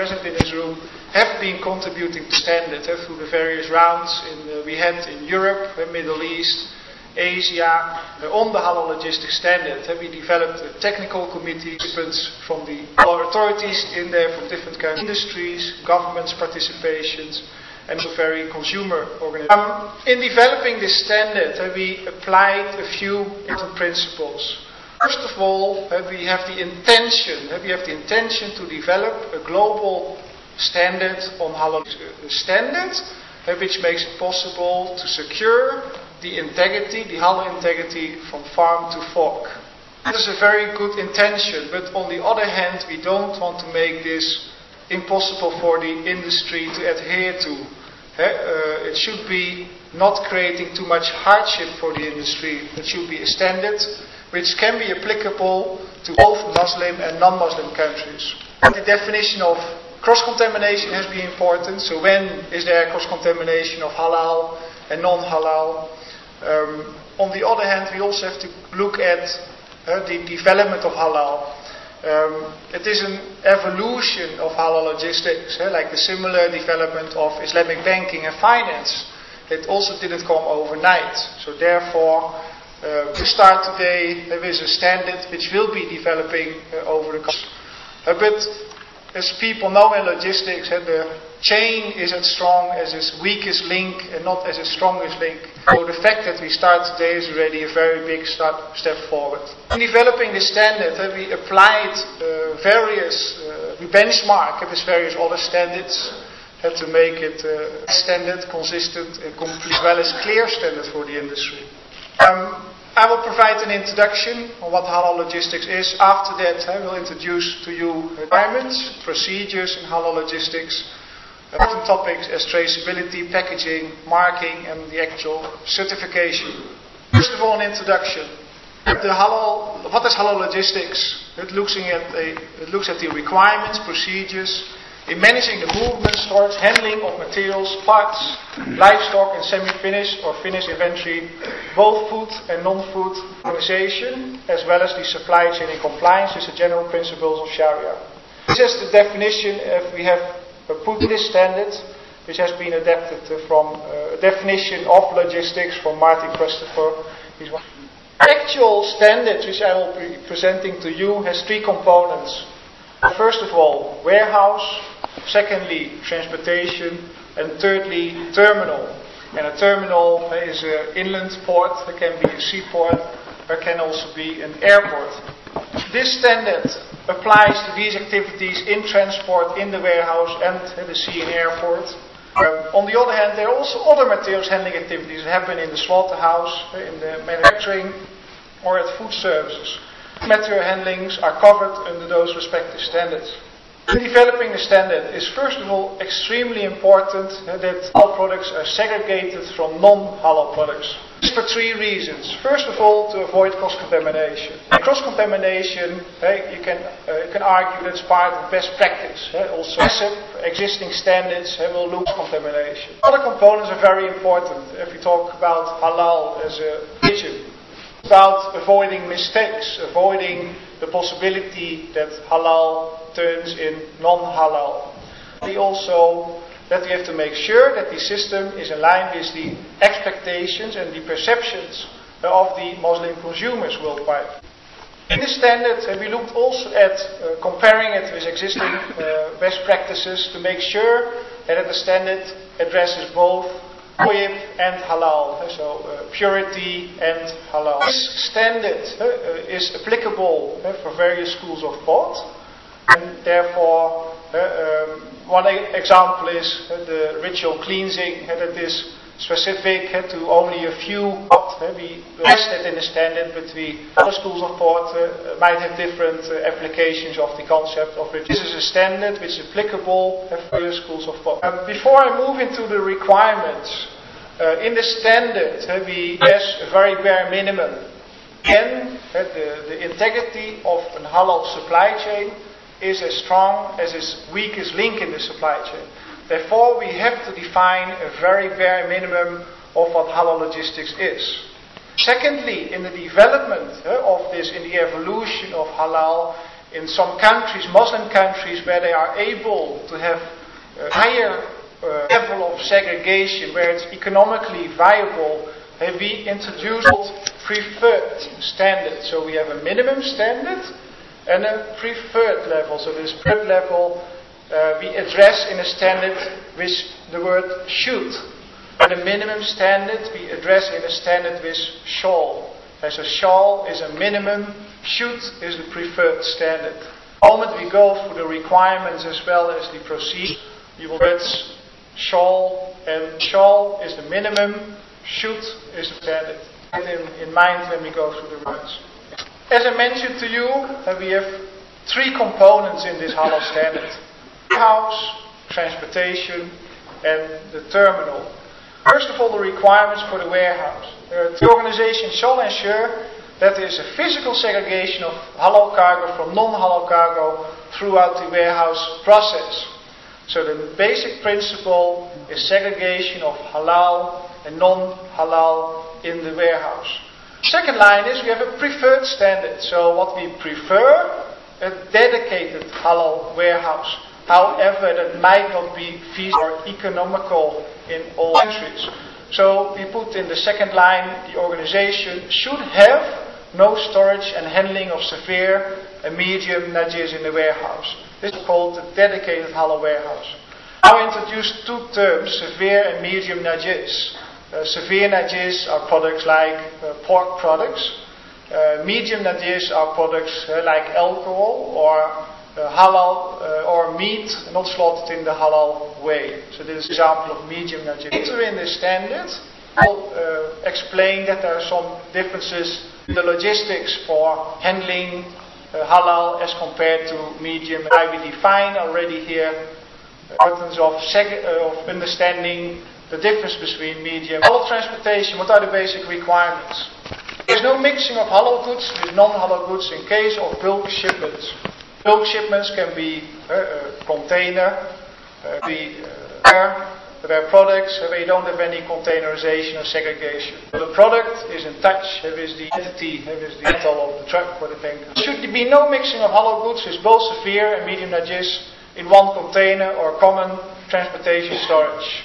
present in this room have been contributing to standard uh, through the various rounds in, uh, we had in Europe, the Middle East, Asia, uh, on the halal logistics standard. We developed a technical committee, participants from the authorities in there from different kinds of industries, governments' participations, and also very consumer organizations. Um, in developing this standard, we applied a few important principles. First of all, uh, we have the intention, uh, we have the intention to develop a global standard on halal standard, uh, which makes it possible to secure the integrity, the halal integrity from farm to fork. This is a very good intention, but on the other hand, we don't want to make this impossible for the industry to adhere to. Uh, it should be not creating too much hardship for the industry. It should be a standard which can be applicable to both Muslim and non-Muslim countries. And the definition of cross-contamination has been important. So when is there cross-contamination of halal and non-halal? Um, on the other hand, we also have to look at uh, the development of halal. Um, it is an evolution of halal logistics, uh, like the similar development of Islamic banking and finance. It also didn't come overnight. So therefore, to start today, with a standard which will be developing uh, over the course. Uh, but as people know in logistics, the chain is as strong as its weakest link and not as its strongest link. So the fact that we start today is already a very big start, step forward. In developing this standard, we applied various, we benchmark with various other standards to make it uh, standard, consistent, and complete, as well as clear standard for the industry. Um, I will provide an introduction on what halal logistics is. After that, I will introduce to you requirements, procedures in halal logistics, important topics as traceability, packaging, marking, and the actual certification. First of all, an introduction. The halal, what is halal logistics? It looks at, a, it looks at the requirements, procedures, in managing the movement, storage, handling of materials, parts, livestock, and semi-finished or finished inventory, both food and non-food organization, as well as the supply chain in compliance with the general principles of Sharia. This is the definition if we have put this standard, which has been adapted from uh, a definition of logistics from Martin Christopher. The actual standard, which I will be presenting to you, has three components. First of all, warehouse, secondly, transportation, and thirdly, terminal. And a terminal is an inland port, it can be a seaport, it can also be an airport. This standard applies to these activities in transport, in the warehouse, and the sea and airport. Um, on the other hand, there are also other materials handling activities that happen in the slaughterhouse, in the manufacturing, or at food services material handlings are covered under those respective standards. Developing a standard is first of all extremely important that halal products are segregated from non-halal products. This for three reasons. First of all, to avoid cross-contamination. Cross-contamination, uh, you, can, uh, you can argue that's part of best practice. Uh, also, existing standards uh, will lose contamination. Other components are very important. If we talk about halal as a religion, about avoiding mistakes, avoiding the possibility that halal turns in non-halal. We also that we have to make sure that the system is in line with the expectations and the perceptions of the Muslim consumers worldwide. In this standard, uh, we looked also at uh, comparing it with existing uh, best practices to make sure that the standard addresses both Toyib and halal, so uh, purity and halal. This standard uh, is applicable uh, for various schools of thought, and therefore, um, one example is the ritual cleansing that is specific to only a few. We tested in the standard, but we other schools of thought uh, might have different uh, applications of the concept of it. This is a standard which is applicable for various schools of thought. Um, before I move into the requirements, uh, in the standard, uh, we yes, a very bare minimum. Again, uh, the, the integrity of a halal supply chain is as strong as its weakest link in the supply chain. Therefore, we have to define a very bare minimum of what halal logistics is. Secondly, in the development uh, of this, in the evolution of halal, in some countries, Muslim countries, where they are able to have a higher uh, level of segregation, where it's economically viable, uh, we introduced preferred standards. So we have a minimum standard and a preferred level. So this preferred level uh, we address in a standard with the word should. And the minimum standard we address in a standard with shall. As a shall is a minimum, should is the preferred standard. The moment we go through the requirements as well as the procedure, you will read shall, and shall is the minimum, should is the standard. And in, in mind when we go through the routes. As I mentioned to you, uh, we have three components in this Halal standard. House, transportation, and the terminal. First of all, the requirements for the warehouse. Uh, the organization shall ensure that there is a physical segregation of halal cargo from non-halal cargo throughout the warehouse process. So the basic principle is segregation of halal and non-halal in the warehouse. Second line is we have a preferred standard. So what we prefer, a dedicated halal warehouse. However, that might not be feasible or economical in all countries. So we put in the second line, the organization should have no storage and handling of severe and medium najis in the warehouse. This is called the dedicated halal warehouse. I introduced two terms, severe and medium najis. Uh, severe najis are products like uh, pork products. Uh, medium najis are products uh, like alcohol or uh, halal uh, meat not slaughtered in the halal way. So this is an example of medium najis. Later in the standard, I'll uh, explain that there are some differences in the logistics for handling uh, halal as compared to medium. I will define already here importance of, uh, of understanding the difference between medium. Halal transportation, what are the basic requirements? There's no mixing of halal goods with non-halal goods in case of bulk shipments. Bulk shipments can be uh, container, uh, be uh, there products where you don't have any containerization or segregation. The product is in touch with the entity, with the metal of the truck or the tanker. There should be no mixing of halal goods with both severe and medium najis in one container or common transportation storage.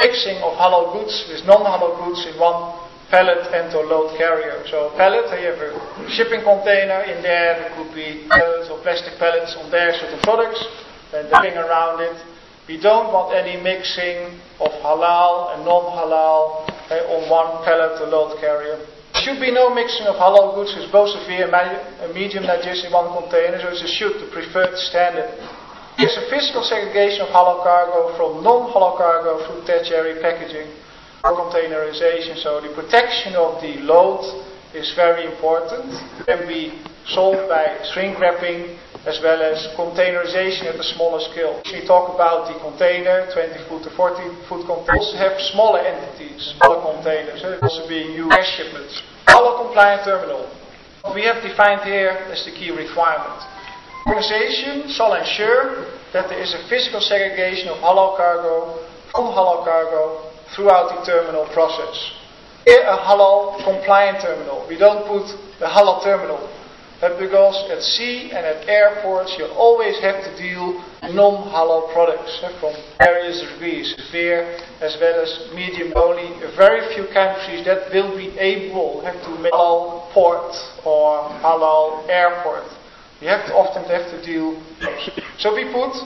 Mixing of halal goods with non-halal goods in one pallet and or load carrier. So pallet, you have a shipping container in there, there could be pallets or plastic pallets on there, certain products, and the thing around it. We don't want any mixing of halal and non-halal uh, on one pallet or load carrier. There should be no mixing of halal goods with both severe and medium najis in one container, so it's a should, the preferred standard. There's a physical segregation of halal cargo from non-halal cargo through tertiary packaging containerization. So the protection of the load is very important. It can be solved by shrink wrapping as well as containerization at a smaller scale. We talk about the container, 20 foot to 40 foot containers. We also have smaller entities, smaller containers, uh, also being used shipments. Our compliant terminal. What we have defined here as the key requirement. Organization shall ensure that there is a physical segregation of halal cargo from halal cargo throughout the terminal process. A halal compliant terminal. We don't put the halal terminal. But because at sea and at airports you always have to deal non-halal products eh, from various degrees, severe as well as medium. Only very few countries that will be able have to make halal port or halal airport. You have to often have to deal. So we put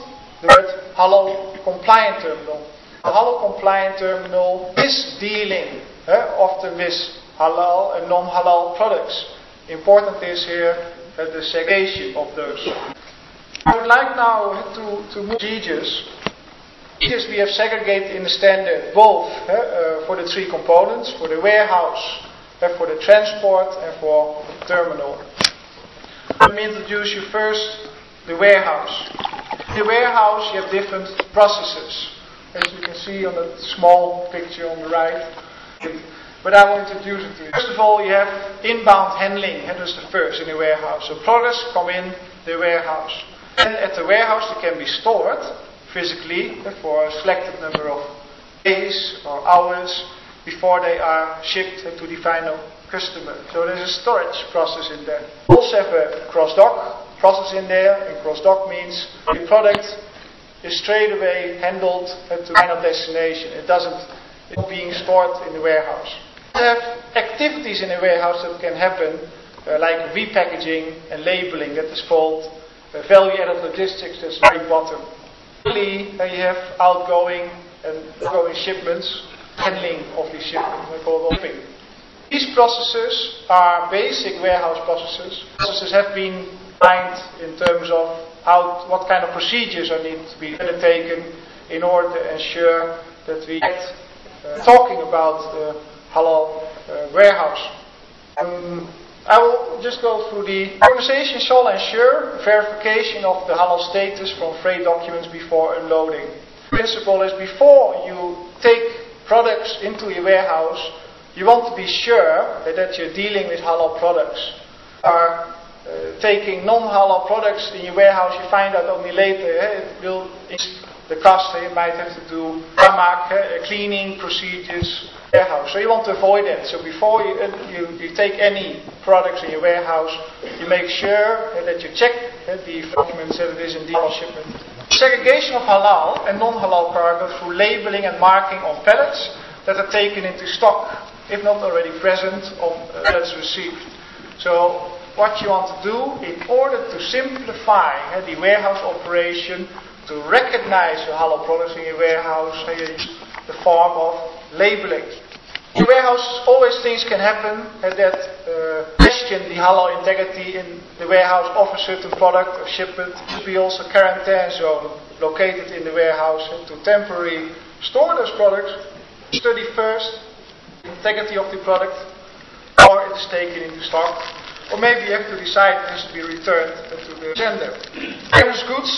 the word halal compliant terminal halal compliant terminal is dealing eh, often with halal and non-halal products. Important is here uh, the segregation of those. I would like now to, to move procedures. Procedures we have segregated in the standard both uh, uh, for the three components, for the warehouse, uh, for the transport and for the terminal. Let me introduce you first the warehouse. In the warehouse you have different processes as you can see on the small picture on the right. But I will introduce it to you. First of all, you have inbound handling, that is the first in the warehouse. So products come in the warehouse. And at the warehouse they can be stored physically for a selected number of days or hours before they are shipped to the final customer. So there's a storage process in there. We also have a cross-dock process in there, and cross-dock means the product is straight away handled at the final destination. It doesn't, it's being stored in the warehouse. We have activities in the warehouse that can happen, uh, like repackaging and labeling, that is called uh, value-added logistics, that's very bottom. Finally, uh, you have outgoing and outgoing shipments, handling of these shipments, we call it these processes are basic warehouse processes. Processes have been defined in terms of how, what kind of procedures are needed to be undertaken in order to ensure that we get uh, talking about the halal uh, warehouse. Um, I will just go through the organization shall ensure verification of the halal status from freight documents before unloading. The principle is before you take products into your warehouse, you want to be sure that you're dealing with halal products. Are uh, taking non-halal products in your warehouse, you find out only later. Eh, it will the cost. Eh, you might have to do tamak, eh, cleaning procedures, warehouse. So you want to avoid that. So before you, uh, you, you take any products in your warehouse, you make sure uh, that you check uh, the documents that it is indeed a shipment. Segregation of halal and non-halal cargo through labeling and marking on pallets that are taken into stock if not already present on uh, that's received. So what you want to do in order to simplify uh, the warehouse operation, to recognize the halal products in your warehouse, uh, the form of labeling. In the warehouse, always things can happen uh, that question the halal integrity in the warehouse of a certain product or shipment. Should be also quarantine zone located in the warehouse to temporarily store those products. Study first integrity of the product, or it is taken into stock, or maybe you have to decide it has to be returned to the sender. Dangerous goods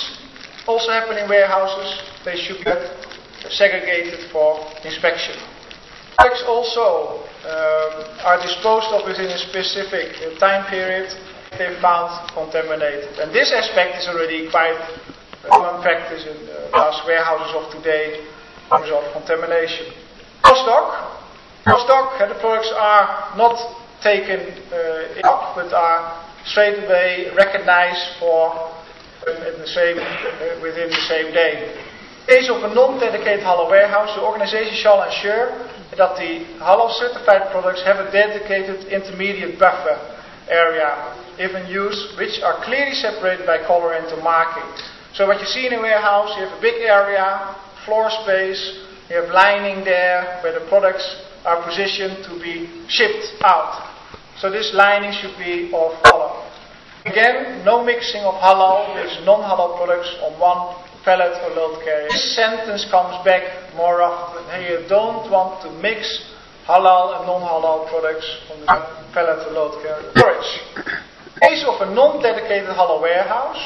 also happen in warehouses. They should be segregated for inspection. Products also um, are disposed of within a specific uh, time period if they found contaminated. And this aspect is already quite common practice in uh, warehouses of today in terms of contamination. Stock stock, the products are not taken uh, up, but are straight away recognized for uh, in the same, uh, within the same day. Case of a non-dedicated halal warehouse, the organization shall ensure that the halal certified products have a dedicated intermediate buffer area, if in use, which are clearly separated by color and to marking. So what you see in a warehouse, you have a big area, floor space, you have lining there where the products are positioned to be shipped out. So this lining should be of halal. Again, no mixing of halal with non-halal products on one pallet or load carrier. This sentence comes back more often. Hey, you don't want to mix halal and non-halal products on the pallet or load carrier. Storage. Case of a non-dedicated halal warehouse,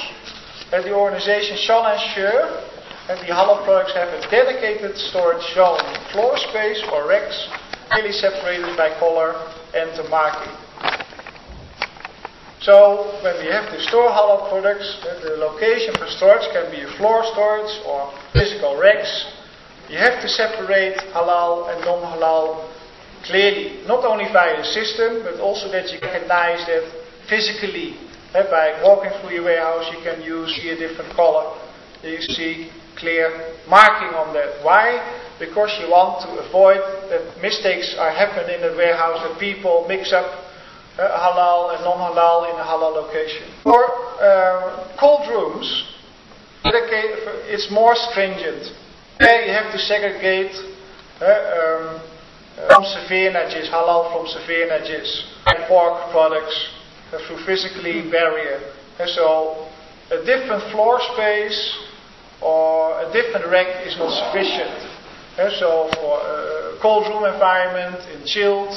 that the organization shall ensure that the halal products have a dedicated storage zone, floor space or racks clearly separated by color and the marking. So when we have to store halal products, the location for storage can be a floor storage or physical racks. You have to separate halal and non-halal clearly, not only via the system, but also that you recognize that physically. by walking through your warehouse, you can use see a different color. You see clear marking on that. Why? Because you want to avoid that mistakes are happening in the warehouse that people mix up uh, halal and non-halal in a halal location. Or uh, cold rooms, it's more stringent. There you have to segregate uh, um, from severe najis, halal from severe najis, and pork products uh, through physically barrier. And so a different floor space or a different rack is not sufficient. So for a cold room environment, in chilled,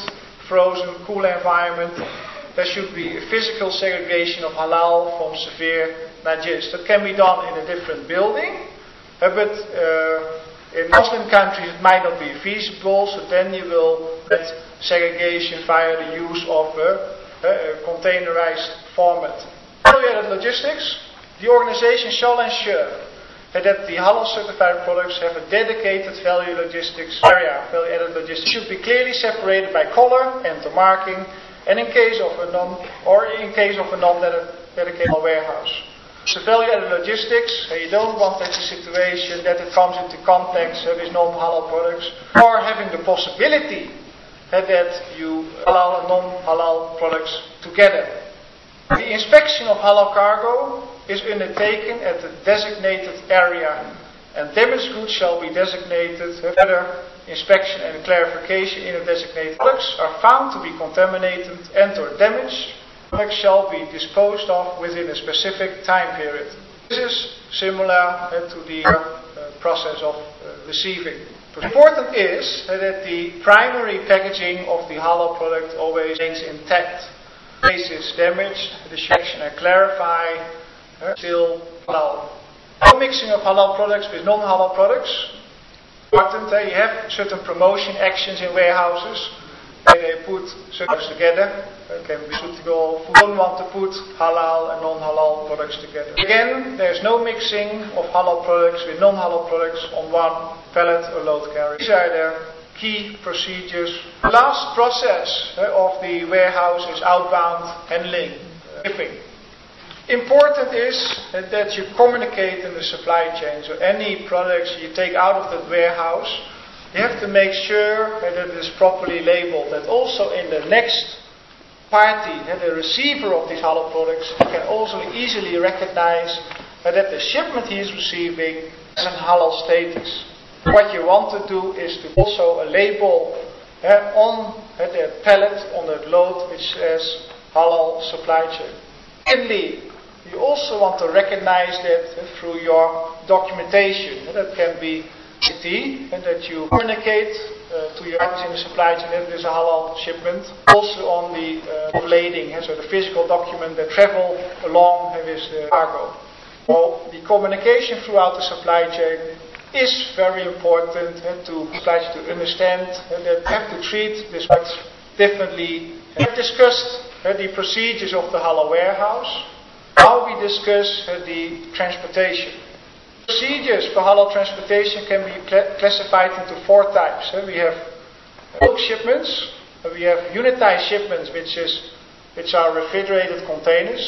frozen, cool environment, there should be a physical segregation of halal from severe najis. That can be done in a different building, uh, but uh, in Muslim countries it might not be feasible, so then you will get segregation via the use of a, a containerized format. Value-added logistics, the organization shall ensure that the halal certified products have a dedicated value logistics area. Value added logistics should be clearly separated by color and the marking. And in case of a non or in case of a non dedicated warehouse. So value-added logistics, you don't want that situation that it comes into contact with non-halal products, or having the possibility eh, that you allow non-halal products together. The inspection of halal cargo is undertaken at the designated area and damaged goods shall be designated. Further inspection and clarification in the designated products are found to be contaminated and or damaged products shall be disposed of within a specific time period. This is similar uh, to the uh, process of uh, receiving. Important is that the primary packaging of the halal product always remains intact. In case it's damaged, the section and clarify still halal. No mixing of halal products with non-halal products. You have certain promotion actions in warehouses where they put certain together. It can be suitable. We don't want to put halal and non-halal products together. Again, there's no mixing of halal products with non-halal products on one pallet or load carrier. These are the key procedures. The last process of the warehouse is outbound handling, uh, shipping. Important is that you communicate in the supply chain. So any products you take out of the warehouse you have to make sure that it is properly labeled, that also in the next party, the receiver of these halal products, can also easily recognize that the shipment he is receiving has a halal status. What you want to do is to also a label uh, on uh, the pallet, on the load, which says halal supply chain. Secondly, you also want to recognize that uh, through your documentation. That can be IT, and that you communicate uh, to your partners in the supply chain that there's a halal shipment. Also on the uh, lading, so the physical document that travel along with the cargo. Well, the communication throughout the supply chain is very important uh, to supply to understand uh, that have to treat this differently. We have discussed the procedures of the halal warehouse. Now we discuss uh, the transportation. Procedures for halal transportation can be cl classified into four types. Uh, we have uh, bulk shipments, uh, we have unitized shipments, which is which are refrigerated containers,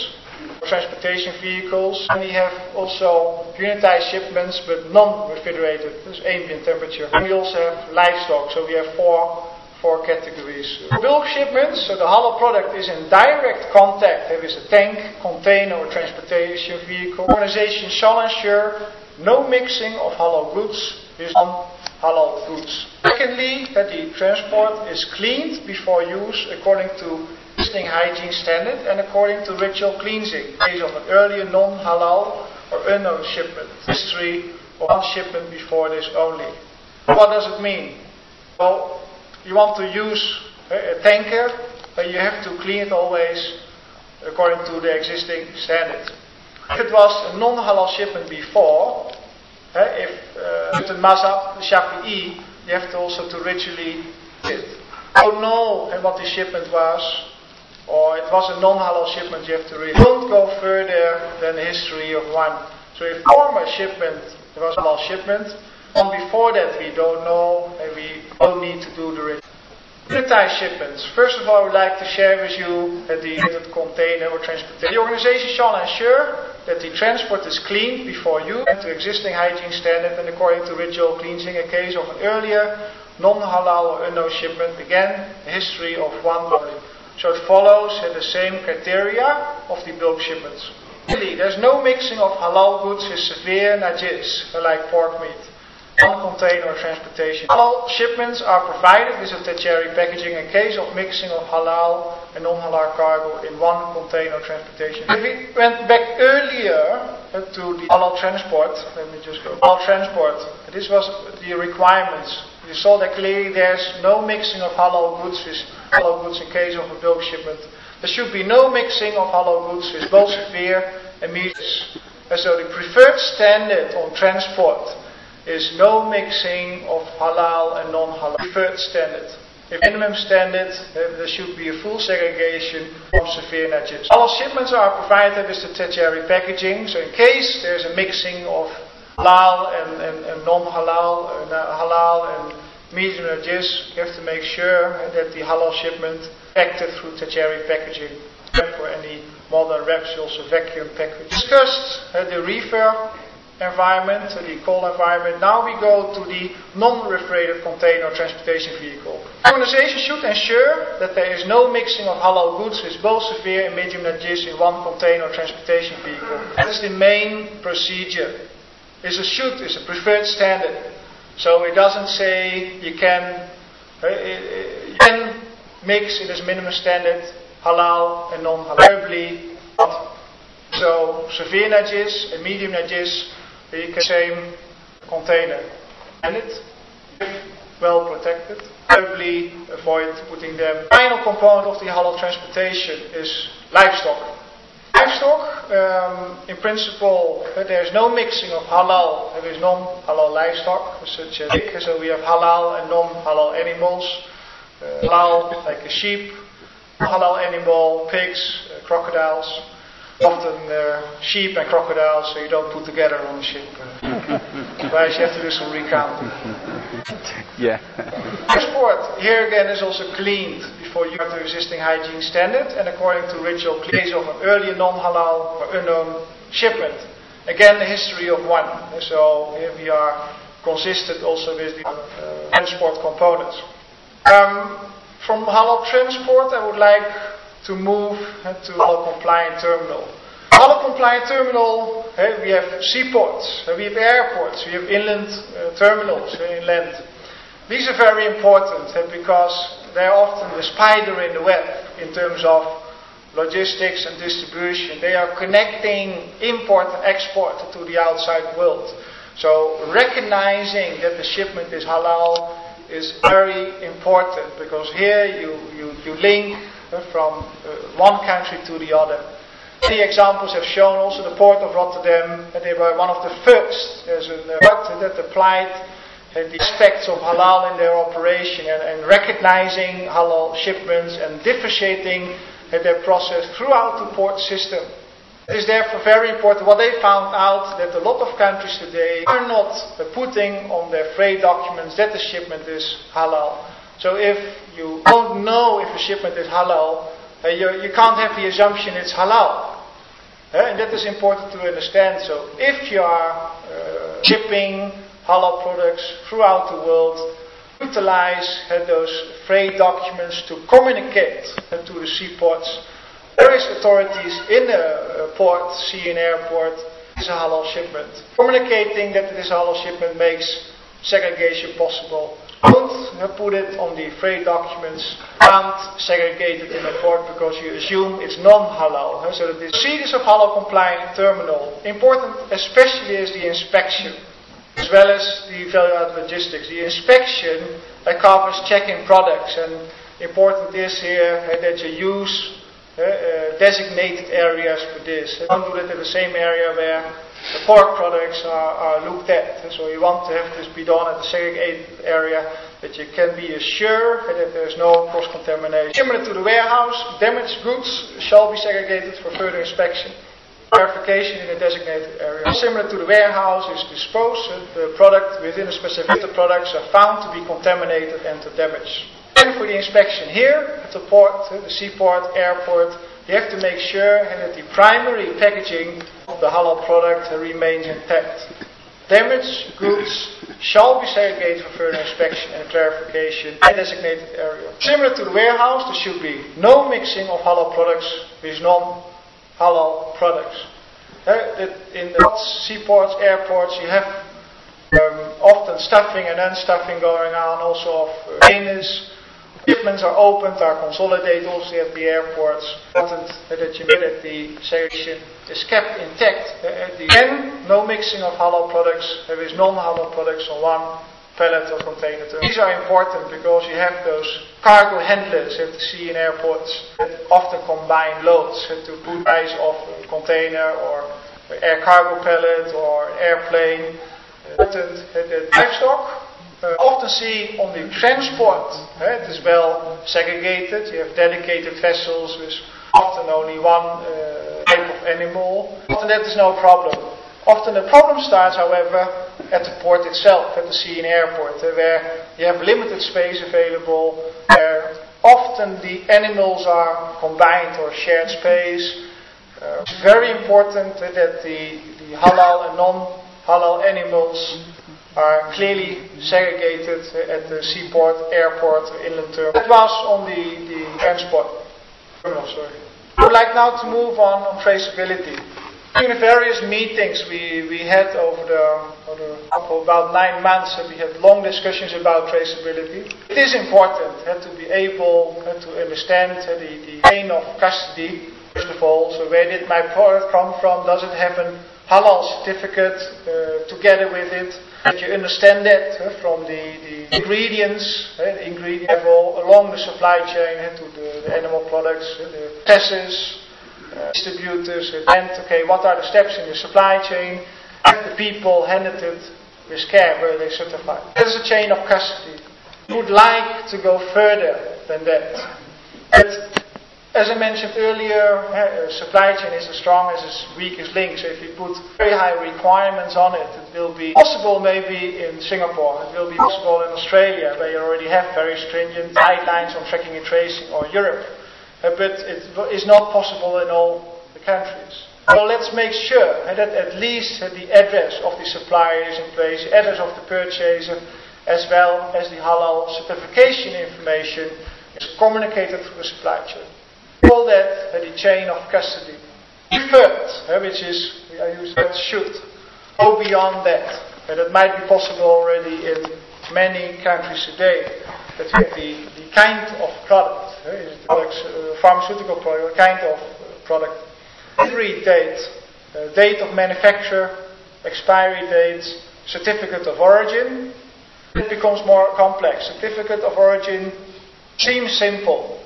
transportation vehicles, and we have also unitized shipments but non-refrigerated, ambient temperature. And we also have livestock, so we have four four categories. Bulk shipments, so the halal product is in direct contact with a tank, container or transportation vehicle. Organization shall ensure no mixing of halal goods with non-halal goods. Secondly, that the transport is cleaned before use according to existing hygiene standard and according to ritual cleansing, in case of an earlier non-halal or unknown shipment. History of one shipment before this only. What does it mean? Well, you want to use a tanker, but you have to clean it always according to the existing standard. If it was a non-halal shipment before, eh, if uh, the mazhab, the shafi'i, you have to also to ritually it. Don't know what the shipment was, or it was a non-halal shipment, you have to read. Don't go further than the history of one. So if former shipment, it was a halal shipment, and before that we don't know, and we don't need to do the. Unitized shipments. First of all, I would like to share with you that the container or transportation. The organization shall ensure that the transport is cleaned before you and to existing hygiene standard and according to ritual cleansing in case of an earlier non-halal or unknown shipment. Again, a history of one body. So it follows the same criteria of the bulk shipments. Really, there's no mixing of halal goods with severe najis, like pork meat one container transportation. Halal shipments are provided with a tertiary packaging in case of mixing of halal and non-halal cargo in one container transportation. If we went back earlier uh, to the halal transport, let me just go. Halal transport, this was the requirements. You saw that clearly there's no mixing of halal goods with halal goods in case of a bulk shipment. There should be no mixing of halal goods with both severe and medium. So the preferred standard on transport is no mixing of halal and non-halal. Preferred standard. If minimum standard, there should be a full segregation from severe najis. All shipments are provided with the tertiary packaging, so in case there's a mixing of halal and, and, and non-halal, uh, halal and medium najis, you have to make sure that the halal shipment packed through tertiary packaging. for any modern wraps, also vacuum packaging. Discussed uh, the reefer environment, uh, the cold environment. Now we go to the non-refrigerated container transportation vehicle. Organization should ensure that there is no mixing of halal goods with both severe and medium najis in one container transportation vehicle. That is the main procedure. It's a should, it's a preferred standard. So it doesn't say you can, uh, you can mix in this minimum standard halal and non-halal. So severe najis and medium najis can same container. And it well protected. Probably avoid putting them. Final component of the halal transportation is livestock. Livestock, um, in principle, uh, there is no mixing of halal. There is non-halal livestock, such as pig. So we have halal and non-halal animals. Uh, halal, like a sheep. Halal animal, pigs, uh, crocodiles often uh, sheep and crocodiles, so you don't put together on the ship. Otherwise, you have to do some recounting. Yeah. Export here again is also cleaned before you have the existing hygiene standard, and according to ritual case of an earlier non-halal or unknown shipment. Again, the history of one. So here we are consistent also with the uh, transport components. Um, from halal transport, I would like to move uh, to a compliant terminal. Halal compliant terminal, uh, we have seaports, uh, we have airports, we have inland uh, terminals inland. These are very important because they're often the spider in the web in terms of logistics and distribution. They are connecting import and export to the outside world. So recognizing that the shipment is halal is very important because here you, you, you link from uh, one country to the other. The examples have shown also the port of Rotterdam, that they were one of the first. There's a port that applied uh, the aspects of halal in their operation and, and recognizing halal shipments and differentiating uh, their process throughout the port system. It is therefore very important. What they found out that a lot of countries today are not putting on their freight documents that the shipment is halal. So if you don't know if a shipment is halal, uh, you, you can't have the assumption it's halal. Uh, and that is important to understand. So if you are uh, shipping halal products throughout the world, utilize those freight documents to communicate to the seaports. Various authorities in the uh, port, sea and airport, is a halal shipment. Communicating that it is a halal shipment makes segregation possible put it on the freight documents, can't segregate it in a port because you assume it's non-halal. So the series of halal compliant terminal, important especially is the inspection, as well as the value-added logistics. The inspection that covers checking products, and important is here that you use uh, designated areas for this. Don't do it in the same area where the pork products are, are looked at. So you want to have this be done at the segregated area that you can be assured that there's no cross-contamination. Similar to the warehouse, damaged goods shall be segregated for further inspection. Verification in a designated area. Similar to the warehouse is disposed the product within a specific the products are found to be contaminated and to damage. And for the inspection here at the port, the seaport, airport, you have to make sure that the primary packaging of the halal product remains intact. Damaged goods shall be segregated for further inspection and clarification in a designated area. Similar to the warehouse, there should be no mixing of halal products with non-halal products. Uh, in the seaports, airports, you have um, often stuffing and unstuffing going on, also of uh, Shipments are opened, are consolidated also at the airports. Important that you know the is kept intact. At the end, no mixing of halal products. There is non-halal products on one pallet or container. These are important because you have those cargo handlers at the sea and airports that often combine loads to put size of a container or air cargo pallet or airplane. Important that livestock uh, often see on the transport, uh, it is well segregated. You have dedicated vessels with often only one uh, type of animal. Often that is no problem. Often the problem starts, however, at the port itself, at the sea and airport, uh, where you have limited space available, where often the animals are combined or shared space. It's very important that the, the halal and non-halal animals are clearly segregated at the seaport, airport, inland terminal. That was on the, the transport terminal, sorry. I would like now to move on on traceability. In the various meetings we, we had over the, over the about nine months, we had long discussions about traceability. It is important to be able to understand the, the chain of custody, first of all. So where did my product come from? Does it have a halal certificate uh, together with it? That you understand that uh, from the, the ingredients, the ingredient level along the supply chain to the, the animal products, the processes, uh, distributors and okay, what are the steps in the supply chain? The people handed it with care where they certify? There's a chain of custody. We would like to go further than that. But as I mentioned earlier, uh, supply chain is as strong as its weakest link. So if you put very high requirements on it, it will be possible maybe in Singapore. It will be possible in Australia, where you already have very stringent guidelines on tracking and tracing, or Europe uh, but it is not possible in all the countries. So let's make sure that at least the address of the supplier is in place, the address of the purchaser, as well as the halal certification information is communicated through the supply chain. Call that the chain of custody. Third, which is, I use that should, go beyond that. And it might be possible already in many countries today that the, the kind of product products, uh, pharmaceutical product, kind of product. Delivery date, uh, date of manufacture, expiry dates, certificate of origin. It becomes more complex. Certificate of origin seems simple, uh,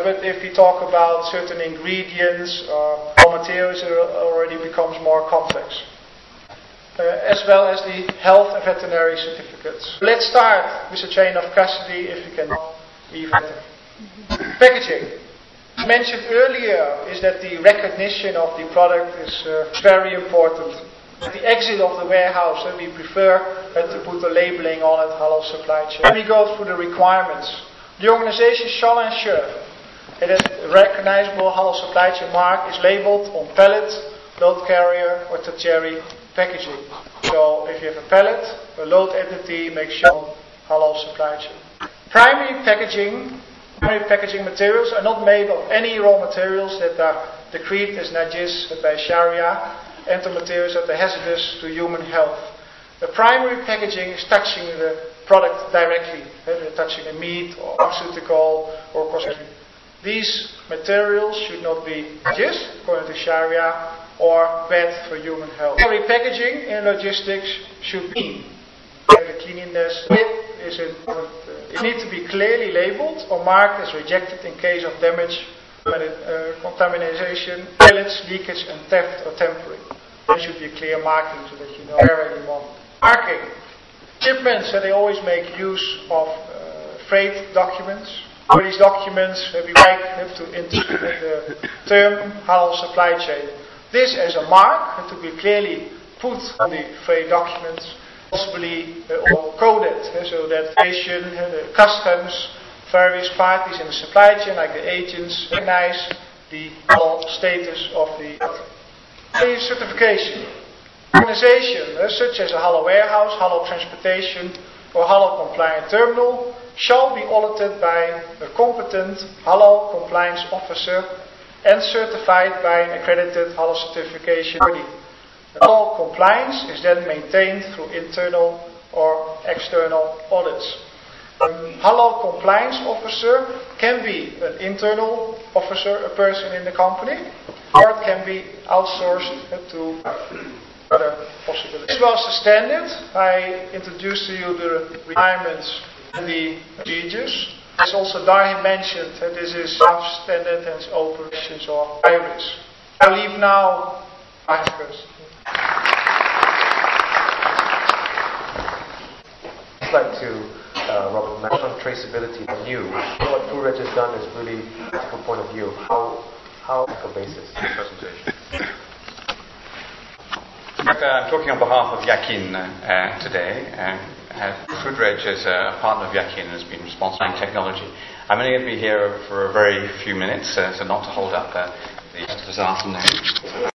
but if we talk about certain ingredients or raw materials, it already becomes more complex. Uh, as well as the health and veterinary certificates. Let's start with the chain of custody if you can. Packaging. Mentioned earlier is that the recognition of the product is uh, very important. At the exit of the warehouse, uh, we prefer uh, to put the labeling on it, halal supply chain. Let me go through the requirements. The organization shall ensure that a recognizable halal supply chain mark is labeled on pallet, load carrier, or tertiary packaging. So if you have a pallet, a load entity, make sure halal supply chain. Primary packaging Primary packaging materials are not made of any raw materials that are decreed as najis by Sharia and the materials that are hazardous to human health. The primary packaging is touching the product directly, uh, touching a meat or pharmaceutical or cosmetic. These materials should not be najis according to Sharia or bad for human health. Packaging in logistics should be the cleanliness is important. It needs to be clearly labeled or marked as rejected in case of damage, uh, contamination, pellets, leakage, and theft or tampering. There should be clear marking so that you know where you want. Marking. Shipments, uh, they always make use of uh, freight documents. These documents, we like to integrate the term halal supply chain. This as a mark to be clearly put on the freight documents possibly uh, coded uh, so that station, uh, the customs, various parties in the supply chain, like the agents, recognize the status of the certification. Organization, uh, such as a halal warehouse, halal transportation, or halal compliant terminal, shall be audited by a competent halal compliance officer and certified by an accredited halal certification body. All compliance is then maintained through internal or external audits. A halal compliance officer can be an internal officer, a person in the company, or it can be outsourced to other possibilities. This was the standard. I introduced to you the requirements and the procedures. As also Darhin mentioned, that this is standard and operations or iris. I leave now Marcus. I'd like to, uh, Robert, mention traceability from you. What FoodReg has done is really practical point of view. How, how practical basis presentation. I'm talking on behalf of Yakin uh, today. Uh, FoodReg is a partner of Yakin and has been responsible for technology. I'm only going to be here for a very few minutes, uh, so not to hold up uh, the rest of this afternoon.